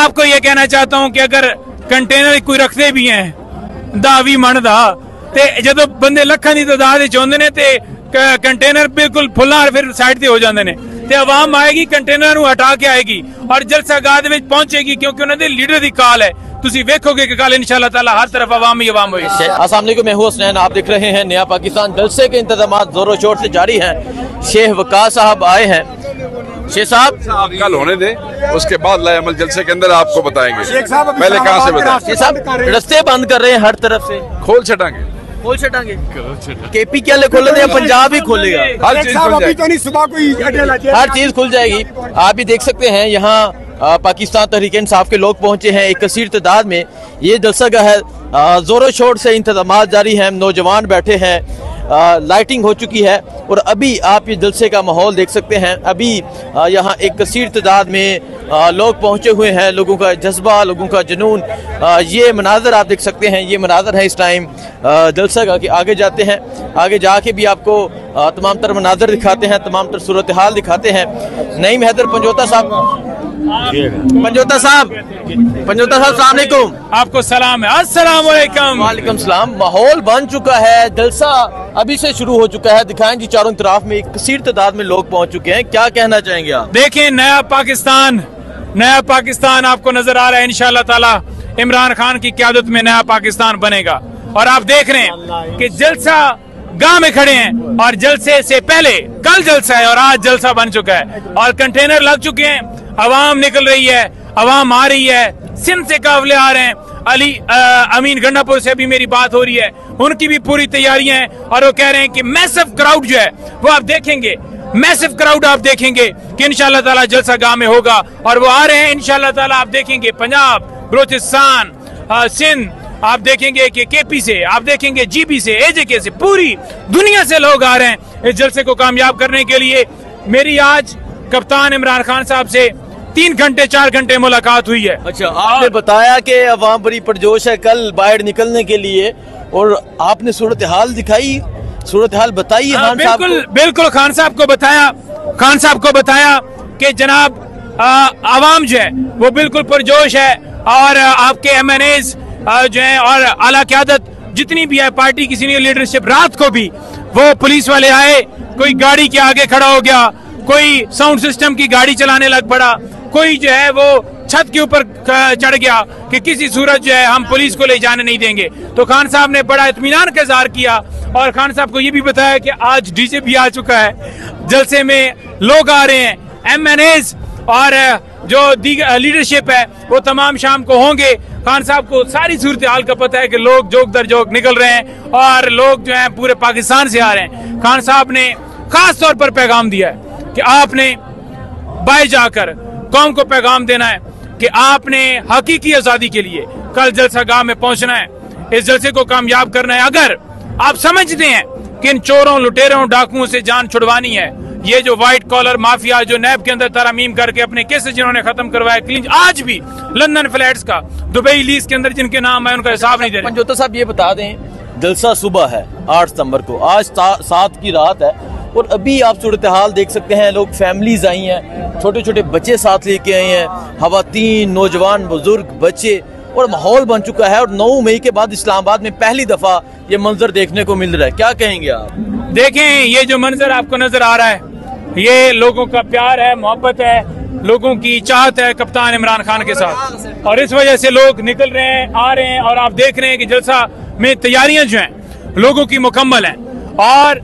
आपको ये कहना चाहता हूँ कि अगर कंटेनर कोई रखते भी हैं ਦਾ ਵੀ ਮਣ ਦਾ ਤੇ ਜਦੋਂ ਬੰਦੇ ਲੱਖਾਂ ਦੀ ਤਾਦਾਦ ਵਿੱਚ ਹੁੰਦੇ ਨੇ ਤੇ ਕ- ਕੰਟੇਨਰ ਬਿਲਕੁਲ ਫੁੱਲਾਂ ਫਿਰ ਸਾਈਡ ਤੇ ਹੋ ਜਾਂਦੇ ਨੇ ਤੇ ਆਵਾਮ ਆਏਗੀ ਕੰਟੇਨਰ ਨੂੰ ਹਟਾ ਕੇ ਆਏਗੀ ਔਰ ਜਲਸਾ ਗਾਹ ਦੇ ਵਿੱਚ ਪਹੁੰਚੇਗੀ ਕਿਉਂਕਿ ਉਹਨਾਂ ਦੇ ਲੀਡਰ ਦੀ ਕਾਲ ਹੈ ਤੁਸੀਂ ਵੇਖੋਗੇ ਕਿ ਕੱਲ ਇਨਸ਼ਾਅੱਲਾ ਤਾਲਾ ਹਰ ਤਰਫ ਆਵਾਮ ਹੀ आवाम होगी असलम मैं हूँ हसनैन आप देख रहे हैं नया पाकिस्तान जलसे के इंतजाम जोरों शोर से जारी हैं शेख वकास साहब आए हैं शेख साहब। कल होने दें उसके बाद लाए अमल जलसे के अंदर आपको बताएँगे। पहले कहाँ से बताएँ? साहब रस्ते बंद कर रहे हैं हर तरफ़ से। खोल छटांगे। खोल छटांगे। केपी क्या ले खोले या पंजाब ही खोलेगा। हर चीज़ खुल अभी जाएगी। तो नहीं सुबह कोई हर चीज़ खुल जाएगी। आप भी देख सकते हैं यहाँ पाकिस्तान तहरीक इंसाफ के लोग पहुँचे हैं एक कसीर तादाद में। ये जलसा का है जोरों शोर से इंतज़ाम जारी हैं। नौजवान बैठे हैं। लाइटिंग हो चुकी है और अभी आप ये जलसे का माहौल देख सकते हैं। अभी यहाँ एक कसीर तादाद में लोग पहुँचे हुए हैं, लोगों का जज्बा, लोगों का जुनून। ये मनाजर आप देख सकते हैं, ये मनाजर है इस टाइम जलसा का कि आगे जाते हैं। आगे जाके भी आपको तमाम तर मनाजर दिखाते हैं, तमाम तर सूरत हाल दिखाते हैं। नईम हैदर पंजोता साहब पंजोता साहब पंजोता साहब सलामकुम आपको सलाम है। अस्सलाम वालेकुम वालेकुम सलाम। माहौल बन चुका है जलसा अभी से शुरू हो चुका है। दिखाएँ जी चारों तरफ़ में एक कसीर तादाद में लोग पहुँच चुके हैं। क्या कहना चाहेंगे आप? देखें नया पाकिस्तान नया पाकिस्तान आपको नज़र आ रहा है इंशाल्लाह ताला। इमरान खान की क्यादत में नया पाकिस्तान बनेगा। और आप देख रहे हैं कि जलसा गाँव में खड़े हैं और जलसे से पहले कल जलसा है और आज जलसा बन चुका है। और कंटेनर लग चुके हैं। अवाम निकल रही है अवाम आ रही है सिंध से काफले आ रहे हैं। अली अ, अमीन गंडापुर से भी मेरी बात हो रही है। उनकी भी पूरी तैयारियाँ हैं और वो कह रहे हैं कि मैसिव क्राउड जो है वो आप देखेंगे। मैसिव क्राउड आप देखेंगे कि इंशाल्लाह ताला जलसा गाँव में होगा और वो आ रहे हैं इंशाल्लाह ताला आप देखेंगे पंजाब बलोचिस्तान सिंध आप देखेंगे कि केपी से आप देखेंगे जीपी से एजेके से पूरी दुनिया से लोग आ रहे हैं इस जलसे को कामयाब करने के लिए। मेरी आज कप्तान इमरान खान साहब से तीन घंटे चार घंटे मुलाकात हुई है। अच्छा आपने बताया कि अवाम बड़ी परजोश है कल बाहर निकलने के लिए और आपने सूरत हाल दिखाई सूरत हाल बताई हाँ, खान बिल्कुल बिल्कुल खान साहब को बताया खान साहब को बताया कि जनाब आवाम जो है वो बिल्कुल पुरजोश है और आपके एम एन एज जो है और आला क्यादत जितनी भी है पार्टी की सीनियर लीडरशिप रात को भी वो पुलिस वाले आए कोई गाड़ी के आगे खड़ा हो गया कोई साउंड सिस्टम की गाड़ी चलाने लग पड़ा कोई जो है वो छत के ऊपर चढ़ गया कि किसी सूरत जो है हम पुलिस को ले जाने नहीं देंगे। तो खान साहब ने बड़ा इत्मीनान का इजहार किया और खान साहब को ये भी बताया कि आज डीजे भी आ चुका है। जलसे में लोग आ रहे हैं एम और जो लीडरशिप है, वो तमाम शाम को होंगे। खान साहब को सारी सूरत हाल का पता है कि लोग जोक दर जोक निकल रहे हैं और लोग जो है पूरे पाकिस्तान से आ रहे हैं। खान साहब ने खास तौर पर पैगाम दिया है कि आपने बाय जाकर कौम को पैगाम देना है कि आपने हकीकी आज़ादी के लिए कल जलसा गाँव में पहुँचना है। इस जलसे को कामयाब करना है। अगर आप समझते हैं कि इन चोरों, लुटेरों, डाकुओं से जान छुड़वानी है, ये जो व्हाइट कॉलर माफिया जो नैब के अंदर तरमीम करके अपने केसेस जिन्होंने खत्म करवाया क्लीन आज भी लंदन फ्लैट्स का दुबई लीज के अंदर जिनके नाम है, उनका हिसाब नहीं दे रहे। साहब ये बता दें, जलसा सुबह है आठ सितंबर को। आज सात की रात है। और अभी आप सूरत हाल देख सकते हैं, लोग फैमिलीज़ आई हैं छोटे छोटे बच्चे साथ लेके आए हैं हवातीन नौजवान, बुज़ुर्ग, बच्चे, और माहौल बन चुका है, और 9 मई के बाद इस्लामाबाद में पहली दफ़ा ये मंजर देखने को मिल रहा है। क्या कहेंगे आप? देखें, ये जो मंजर आपको नज़र आ रहा है, ये लोगों का प्यार है, मोहब्बत है, लोगों की चाहत है कप्तान इमरान खान के साथ। और इस वजह से लोग निकल रहे हैं, आ रहे हैं, और आप देख रहे हैं कि जलसा में तैयारियाँ जो हैं, लोगों की मुकम्मल हैं। और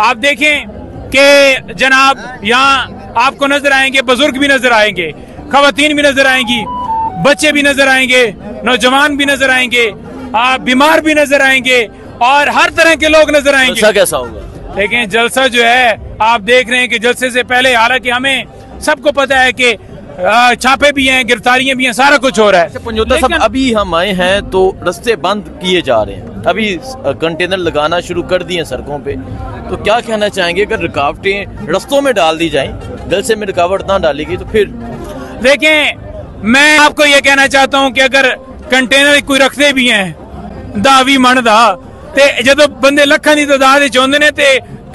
आप देखें कि जनाब यहाँ आपको नज़र आएँगे बुज़ुर्ग भी नज़र आएँगे खातन भी नज़र आएँगी बच्चे भी नज़र आएँगे नौजवान भी नज़र आएँगे आप बीमार भी नज़र आएँगे और हर तरह के लोग नज़र आएँगे। जलसा कैसा होगा? लेकिन जलसा जो है आप देख रहे हैं कि जलसे से पहले हालाँकि हमें सबको पता है कि छापे भी हैं गिरफ्तारियाँ भी हैं सारा कुछ हो रहा है। पंजोता साहब अभी हम आए हैं तो रस्ते बंद किए जा रहे हैं। अभी अ, कंटेनर लगाना शुरू कर दिए हैं सड़कों पे तो क्या कहना चाहेंगे अगर रुकावटें रास्तों में डाल दी जाएं जलसे में रुकावट ना डालेगी तो फिर देखें मैं आपको ये कहना चाहता हूं कि अगर ਕੰਟੇਨਰ ਕੋਈ ਰੱਖਦੇ ਵੀ ਐ ਦਾ ਵੀ ਮਣ ਦਾ ਤੇ ਜਦੋਂ ਬੰਦੇ ਲੱਖਾਂ ਦੀ ਤਾਦਾਦ ਵਿੱਚ ਹੁੰਦੇ ਨੇ ਤੇ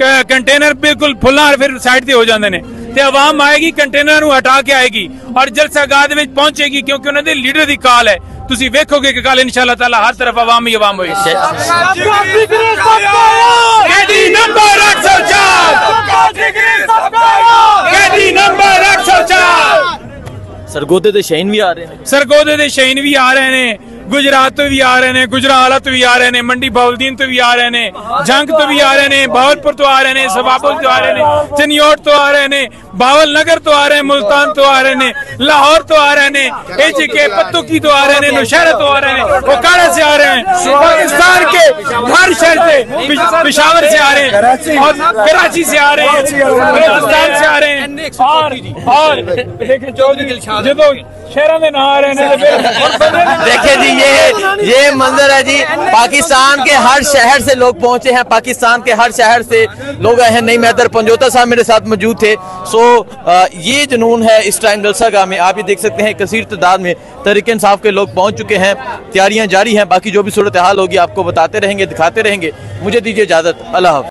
ਕ- ਕੰਟੇਨਰ ਬਿਲਕੁਲ ਫੁੱਲਾਂ ਫਿਰ ਸਾਈਡ ਤੇ ਹੋ ਜਾਂਦੇ ਨੇ ਤੇ ਆਵਾਮ ਆਏਗੀ ਕੰਟੇਨਰ ਨੂੰ ਹਟਾ ਕੇ ਆਏਗੀ ਔਰ ਜਲਸਾਗਾਹ ਦੇ ਵਿੱਚ ਪਹੁੰਚੇਗੀ ਕਿਉਂਕਿ ਉਹਨਾਂ ਦੇ ਲੀਡਰ ਦੀ ਕਾਲ ਹੈ। ਤੁਸੀਂ ਵੇਖੋਗੇ ਕਿ ਕੱਲ ਇਨਸ਼ਾਅੱਲਾ ਤਾਲਾ ਹਰ ਤਰਫ ਆਵਾਮ ਹੀ ਆਵਾਮ ਹੋਏਗੀ। ਸਰਗੋਦੇ ਦੇ ਸ਼ਹੀਨ ਵੀ ਆ ਰਹੇ ਨੇ। ਸਰਗੋਦੇ ਦੇ ਸ਼ਹੀਨ ਵੀ ਆ ਰਹੇ ਨੇ। ਗੁਜਰਾਤ ਤੋਂ ਵੀ ਆ ਰਹੇ ਨੇ ਗੁਜਰਾਲਤ ਵੀ ਆ ਰਹੇ ਨੇ, ਮੰਡੀ ਬਹਾਉਲਦੀਨ ਤੋਂ ਵੀ ਆ ਰਹੇ ਨੇ, ਜੰਗ ਤੋਂ ਵੀ ਆ ਰਹੇ ਨੇ ਬਹਾਵਲਪੁਰ ਤੋਂ ਆ ਰਹੇ ਨੇ, ਸਵਾਬੁਲ ਤੋਂ ਆ ਰਹੇ ਨੇ, ਚਨਿਓਟ ਤੋਂ ਆ ਰਹੇ ਨੇ बावल नगर तो आ रहे हैं मुल्तान तो आ रहे ने लाहौर तो आ रहे ने एच के पत्तू की तो आ रहे ने नौशहरा तो आ रहे ने ओकाड़ा से आ रहे हैं पाकिस्तान के हर शहर से पिशावर से आ रहे हैं और कराची से आ रहे हैं राजस्थान से आ रहे हैं और और देखें चौधरी जो शहरों में ना आ रहे हैं देखिए जी ये ये मंजर है जी पाकिस्तान के हर शहर से लोग पहुँचे हैं पाकिस्तान के हर शहर से लोग आए हैं नई मैदर पंजोता साहब मेरे साथ मौजूद थे सो अ, ये जुनून है इस टाइम जलसा गाह में। आप ये देख सकते हैं कसीर तादाद में तरीके इंसाफ के लोग पहुँच चुके हैं। तैयारियाँ जारी हैं बाकी जो भी सूरत हाल होगी आपको बताते रहेंगे दिखाते रहेंगे। मुझे दीजिए इजाज़त। अल्लाह।